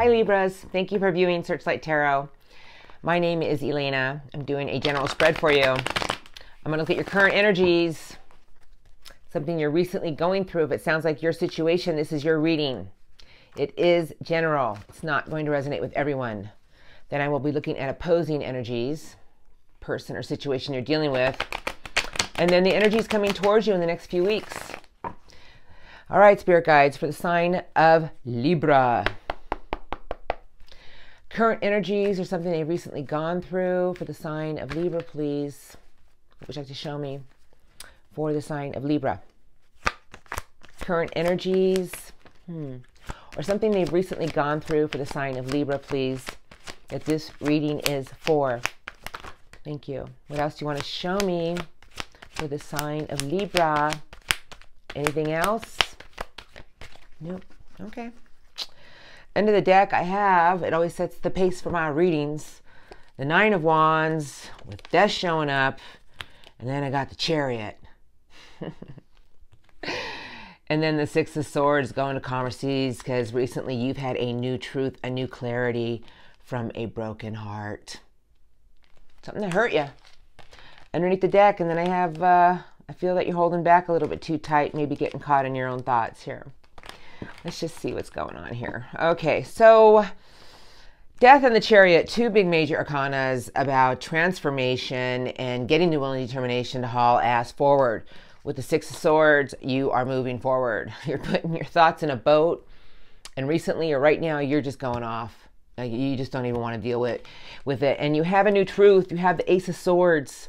Hi, Libras. Thank you for viewing Searchlight Tarot. My name is Elena. I'm doing a general spread for you. I'm going to look at your current energies, something you're recently going through. If it sounds like your situation, this is your reading. It is general, it's not going to resonate with everyone. Then I will be looking at opposing energies, person or situation you're dealing with, and then the energies coming towards you in the next few weeks. All right, spirit guides, for the sign of Libra current energies or something they've recently gone through for the sign of Libra, please. Would you like to show me for the sign of Libra? Current energies, hmm. or something they've recently gone through for the sign of Libra, please. That this reading is for. Thank you. What else do you want to show me for the sign of Libra? Anything else? Nope. Okay. Of the deck, I have, it always sets the pace for my readings. The Nine of Wands with Death showing up. And then I got the Chariot. and then the Six of Swords going to Commerces because recently you've had a new truth, a new clarity from a broken heart. Something that hurt you. Underneath the deck, and then I have, uh, I feel that you're holding back a little bit too tight, maybe getting caught in your own thoughts here. Let's just see what's going on here. Okay, so Death and the Chariot, two big major arcanas about transformation and getting the will and determination to haul ass forward. With the Six of Swords, you are moving forward. You're putting your thoughts in a boat, and recently or right now, you're just going off. You just don't even want to deal with, with it. And you have a new truth. You have the Ace of Swords.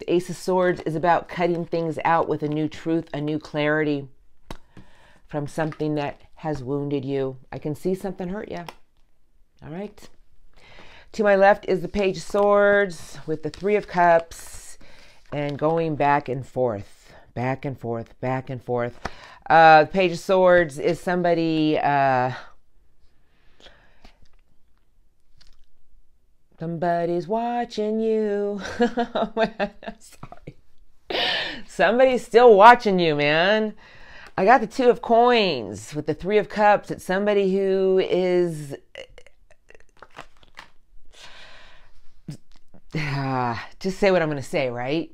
The Ace of Swords is about cutting things out with a new truth, a new clarity from something that has wounded you. I can see something hurt you. All right. To my left is the Page of Swords with the Three of Cups and going back and forth, back and forth, back and forth. Uh, the Page of Swords is somebody. Uh, somebody's watching you. Sorry. Somebody's still watching you, man. I got the two of coins with the three of cups. It's somebody who is uh, just say what I'm going to say, right?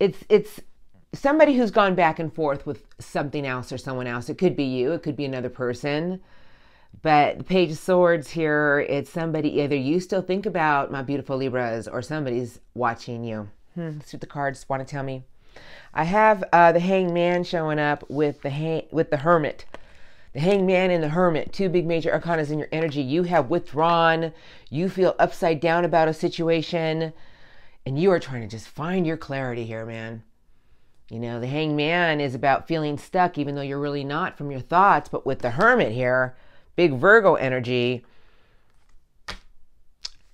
It's it's somebody who's gone back and forth with something else or someone else. It could be you, it could be another person. But the Page of Swords here, it's somebody either you still think about my beautiful Libras or somebody's watching you. Hmm, let's see what the cards want to tell me. I have uh, the hangman showing up with the hang- with the hermit. The hangman and the hermit, two big major arcanas in your energy. You have withdrawn. You feel upside down about a situation. And you are trying to just find your clarity here, man. You know, the hangman is about feeling stuck, even though you're really not from your thoughts. But with the hermit here, big Virgo energy,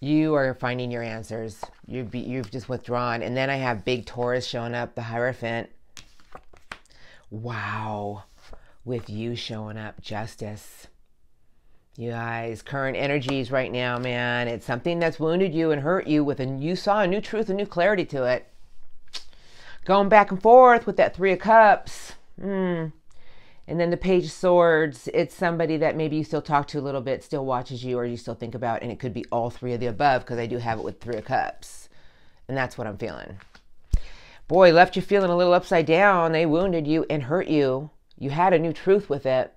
you are finding your answers. You've, you've just withdrawn. And then I have big Taurus showing up, the Hierophant. Wow. With you showing up, justice. You guys, current energies right now, man. It's something that's wounded you and hurt you with a you saw a new truth, a new clarity to it. Going back and forth with that three of cups. Hmm. And then the Page of Swords, it's somebody that maybe you still talk to a little bit, still watches you, or you still think about, and it could be all three of the above because I do have it with Three of Cups. And that's what I'm feeling. Boy, left you feeling a little upside down. They wounded you and hurt you. You had a new truth with it.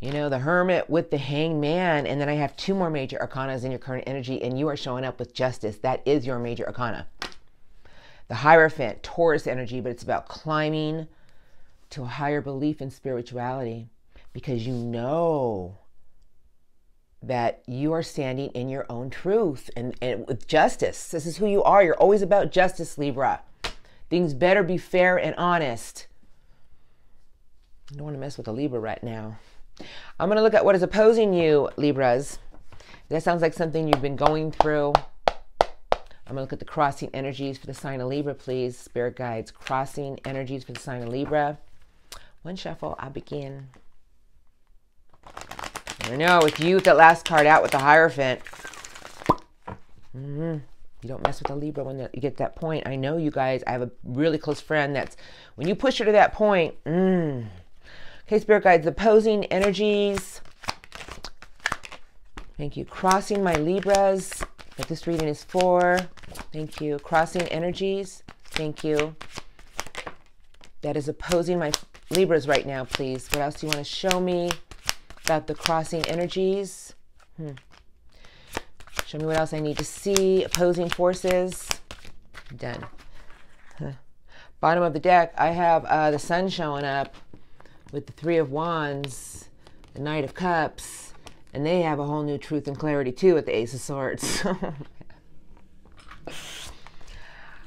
You know, the Hermit with the Hanged Man. And then I have two more major arcanas in your current energy, and you are showing up with justice. That is your major arcana. The Hierophant, Taurus energy, but it's about climbing to a higher belief in spirituality because you know that you are standing in your own truth and, and with justice. This is who you are. You're always about justice, Libra. Things better be fair and honest. I don't want to mess with a Libra right now. I'm going to look at what is opposing you, Libras. That sounds like something you've been going through. I'm going to look at the crossing energies for the sign of Libra, please. Spirit guides, crossing energies for the sign of Libra. One shuffle, I begin. I know, with you, with that last card out with the Hierophant. Mm-hmm. You don't mess with a Libra when you get that point. I know you guys, I have a really close friend that's, when you push her to that point, mm. Okay, Spirit Guides, opposing energies Thank you. Crossing my Libras, that this reading is for. Thank you. Crossing energies. Thank you. That is opposing my Libras right now, please. What else do you want to show me about the crossing energies? Hmm. Show me what else I need to see. Opposing forces. Done. Bottom of the deck, I have uh, the sun showing up with the Three of Wands, the Knight of Cups, and they have a whole new truth and clarity too with the Ace of Swords.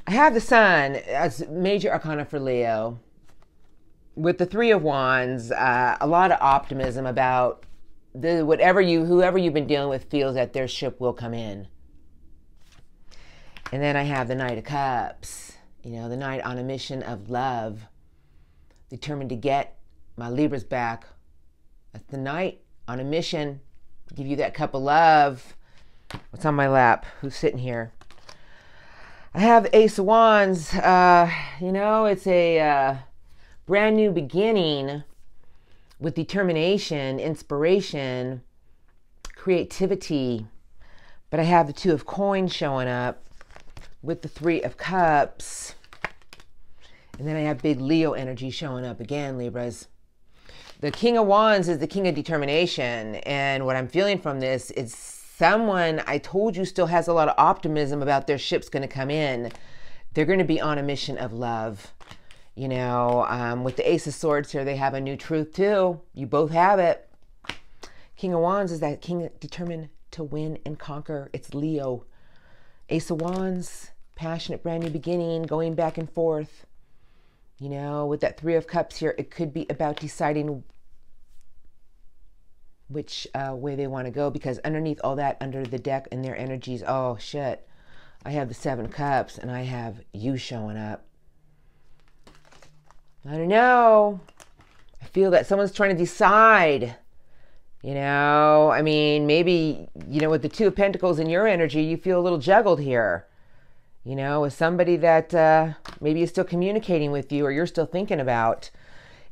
I have the Sun as major arcana for Leo. With the Three of Wands, uh, a lot of optimism about the whatever you whoever you've been dealing with feels that their ship will come in. And then I have the Knight of Cups, you know, the Knight on a mission of love, determined to get my Libras back. That's the Knight on a mission to give you that cup of love. What's on my lap? Who's sitting here? I have Ace of Wands. Uh, you know, it's a uh, brand new beginning with determination, inspiration, creativity. But I have the Two of Coins showing up with the Three of Cups. And then I have big Leo energy showing up again, Libras. The King of Wands is the King of Determination. And what I'm feeling from this is someone I told you still has a lot of optimism about their ship's going to come in. They're going to be on a mission of love. You know, um, with the Ace of Swords here, they have a new truth too. You both have it. King of Wands is that king determined to win and conquer. It's Leo. Ace of Wands, passionate, brand new beginning, going back and forth. You know, with that Three of Cups here, it could be about deciding which uh, way they want to go because underneath all that, under the deck and their energies, oh shit, I have the Seven Cups and I have you showing up. I don't know. I feel that someone's trying to decide. You know, I mean, maybe, you know, with the Two of Pentacles in your energy, you feel a little juggled here. You know, with somebody that uh, maybe is still communicating with you or you're still thinking about.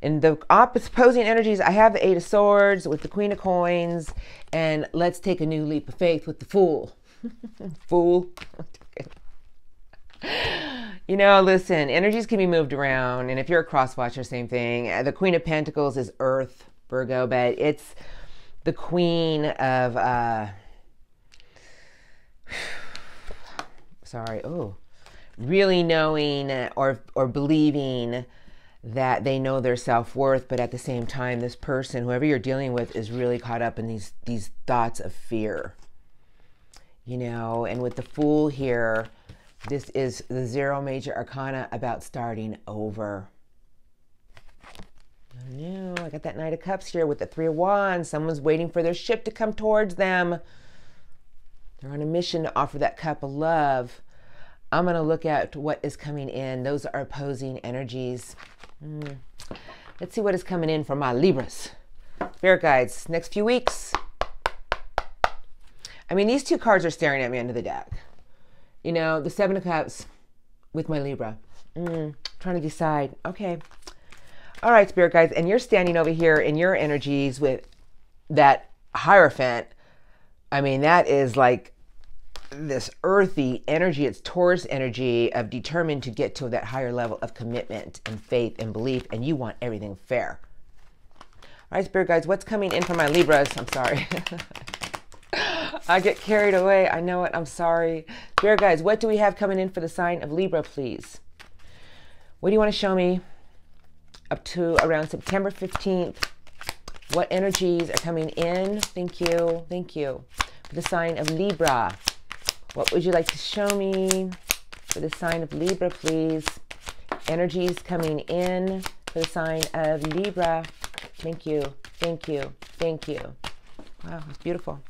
In the opposing energies, I have the Eight of Swords with the Queen of Coins, and let's take a new leap of faith with the Fool. Fool. You know, listen, energies can be moved around, and if you're a cross watcher, same thing. Uh, the Queen of Pentacles is Earth, Virgo, but it's the Queen of. Uh, sorry. Oh, really knowing or or believing that they know their self-worth but at the same time this person whoever you're dealing with is really caught up in these these thoughts of fear you know and with the fool here this is the zero major arcana about starting over. I got that Knight of Cups here with the Three of Wands. Someone's waiting for their ship to come towards them. They're on a mission to offer that cup of love. I'm going to look at what is coming in. Those are opposing energies. Mm. Let's see what is coming in for my Libras. Spirit guides, next few weeks. I mean, these two cards are staring at me under the deck. You know, the Seven of Cups with my Libra. Mm, trying to decide. Okay. All right, Spirit guys. And you're standing over here in your energies with that Hierophant. I mean, that is like this earthy energy. It's Taurus energy of determined to get to that higher level of commitment and faith and belief. And you want everything fair. All right, Spirit guys, what's coming in for my Libras? I'm sorry. I get carried away. I know it. I'm sorry. Dear guys, what do we have coming in for the sign of Libra, please? What do you want to show me up to around September 15th? What energies are coming in? Thank you. Thank you. For the sign of Libra. What would you like to show me for the sign of Libra, please? Energies coming in for the sign of Libra. Thank you. Thank you. Thank you. Wow, it's beautiful.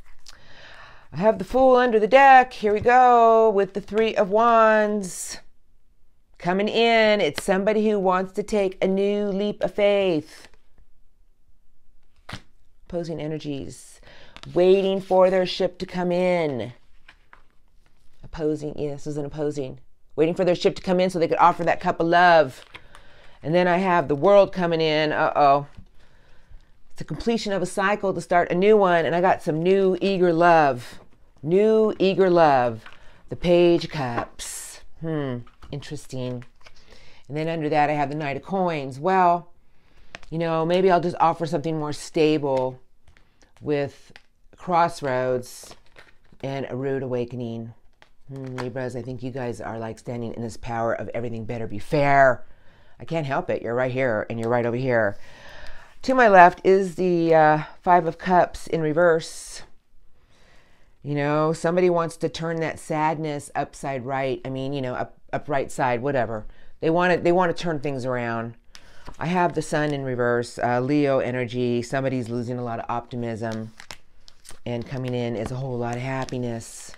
I have the Fool under the deck. Here we go with the Three of Wands. Coming in, it's somebody who wants to take a new leap of faith. Opposing energies, waiting for their ship to come in. Opposing, yes, is an opposing. Waiting for their ship to come in so they could offer that cup of love. And then I have the world coming in. Uh oh. It's a completion of a cycle to start a new one, and I got some new eager love. New eager love. The Page Cups. Hmm, interesting. And then under that, I have the Knight of Coins. Well, you know, maybe I'll just offer something more stable with Crossroads and a Rude Awakening. Hmm, Libras, I think you guys are like standing in this power of everything better be fair. I can't help it. You're right here and you're right over here. To my left is the uh, Five of Cups in reverse. You know, somebody wants to turn that sadness upside right. I mean, you know, up, up right side, whatever. They want to, they want to turn things around. I have the sun in reverse, uh, Leo energy. Somebody's losing a lot of optimism. And coming in is a whole lot of happiness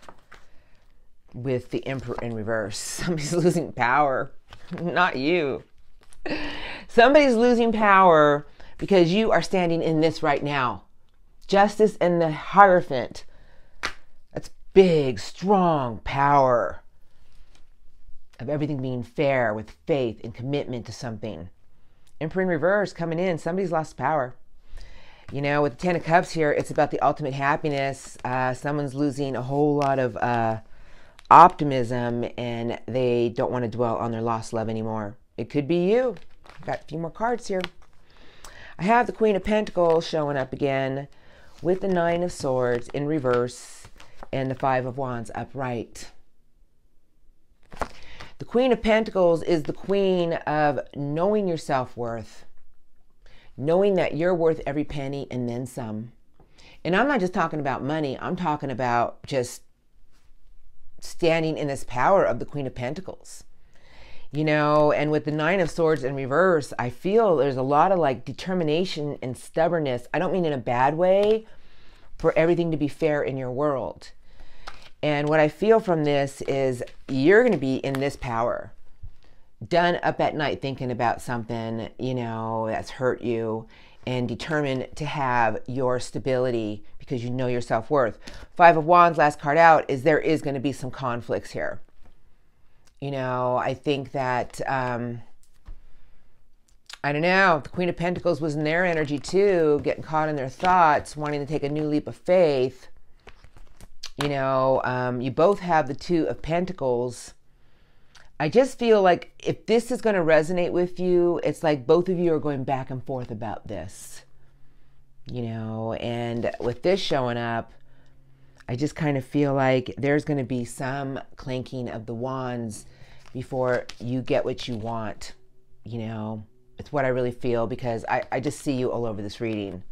with the emperor in reverse. Somebody's losing power, not you. Somebody's losing power because you are standing in this right now. Justice and the Hierophant. Big, strong power of everything being fair with faith and commitment to something. Emperor in reverse coming in. Somebody's lost power. You know, with the Ten of Cups here, it's about the ultimate happiness. Uh, someone's losing a whole lot of uh, optimism and they don't want to dwell on their lost love anymore. It could be you. I've got a few more cards here. I have the Queen of Pentacles showing up again with the Nine of Swords in reverse and the Five of Wands upright. The Queen of Pentacles is the queen of knowing your self worth, knowing that you're worth every penny and then some. And I'm not just talking about money, I'm talking about just standing in this power of the Queen of Pentacles. You know, and with the Nine of Swords in reverse, I feel there's a lot of like determination and stubbornness. I don't mean in a bad way, for everything to be fair in your world. And what I feel from this is you're going to be in this power, done up at night thinking about something, you know, that's hurt you and determined to have your stability because you know your self worth. Five of Wands, last card out, is there is going to be some conflicts here. You know, I think that, um, I don't know, the Queen of Pentacles was in their energy too, getting caught in their thoughts, wanting to take a new leap of faith you know, um, you both have the Two of Pentacles. I just feel like if this is going to resonate with you, it's like both of you are going back and forth about this. You know, and with this showing up, I just kind of feel like there's going to be some clanking of the wands before you get what you want. You know, it's what I really feel because I, I just see you all over this reading.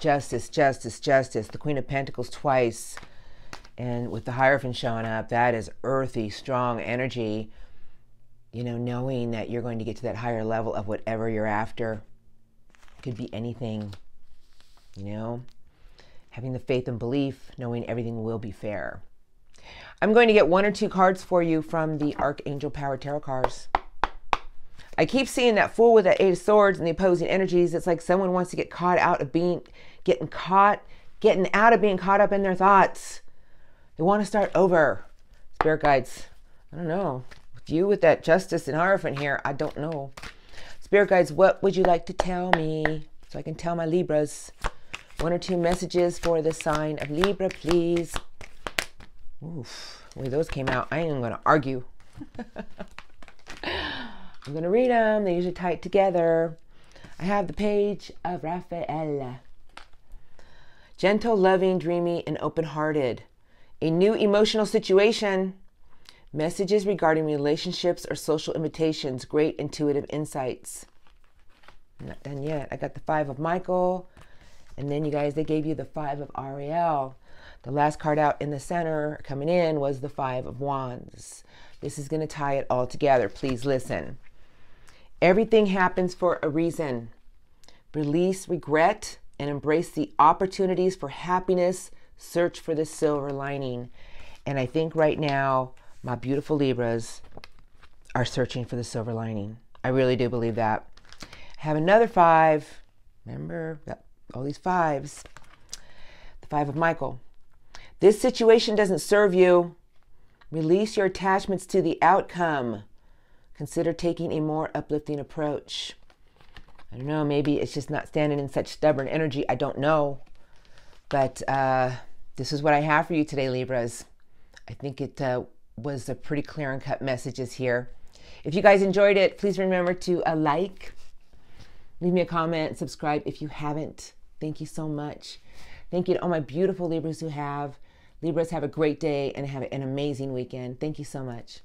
Justice, justice, justice. The Queen of Pentacles twice and with the Hierophant showing up, that is earthy, strong energy, you know, knowing that you're going to get to that higher level of whatever you're after. Could be anything, you know, having the faith and belief, knowing everything will be fair. I'm going to get one or two cards for you from the Archangel Power Tarot cards. I keep seeing that fool with that Eight of Swords and the opposing energies. It's like someone wants to get caught out of being, getting caught, getting out of being caught up in their thoughts they want to start over. Spirit guides, I don't know. With you with that justice and Hierophant here, I don't know. Spirit guides, what would you like to tell me? So I can tell my Libras. One or two messages for the sign of Libra, please. Oof, way those came out, I ain't even going to argue. I'm going to read them. They usually tie it together. I have the page of Raphael. Gentle, loving, dreamy, and open hearted a new emotional situation, messages regarding relationships or social invitations, great intuitive insights. Not done yet. I got the five of Michael, and then you guys, they gave you the five of Ariel. The last card out in the center coming in was the five of Wands. This is going to tie it all together. Please listen. Everything happens for a reason. Release regret and embrace the opportunities for happiness Search for the silver lining. And I think right now, my beautiful Libras are searching for the silver lining. I really do believe that. I have another five. Remember, all these fives. The five of Michael. This situation doesn't serve you. Release your attachments to the outcome. Consider taking a more uplifting approach. I don't know, maybe it's just not standing in such stubborn energy. I don't know. But uh, this is what I have for you today, Libras. I think it uh, was a pretty clear and cut messages here. If you guys enjoyed it, please remember to uh, like, leave me a comment, subscribe if you haven't. Thank you so much. Thank you to all my beautiful Libras who have. Libras, have a great day and have an amazing weekend. Thank you so much.